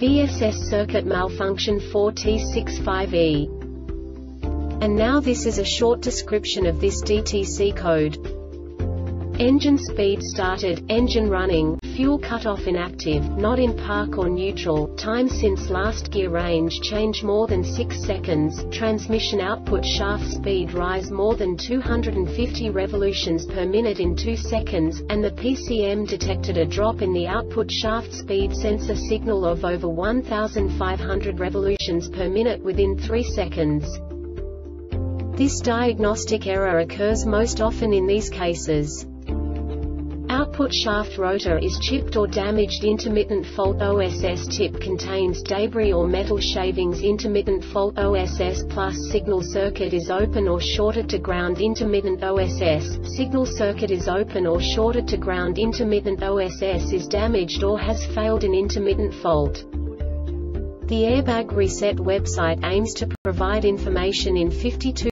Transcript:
VSS circuit malfunction 4T65E. And now this is a short description of this DTC code. Engine speed started, engine running, fuel cutoff inactive, not in park or neutral, time since last gear range change more than 6 seconds, transmission output shaft speed rise more than 250 revolutions per minute in 2 seconds, and the PCM detected a drop in the output shaft speed sensor signal of over 1500 revolutions per minute within 3 seconds. This diagnostic error occurs most often in these cases. Output shaft rotor is chipped or damaged intermittent fault OSS tip contains debris or metal shavings. Intermittent fault OSS plus signal circuit is open or shorted to ground. Intermittent OSS, signal circuit is open or shorted to ground. Intermittent OSS is damaged or has failed an intermittent fault. The Airbag Reset website aims to provide information in 52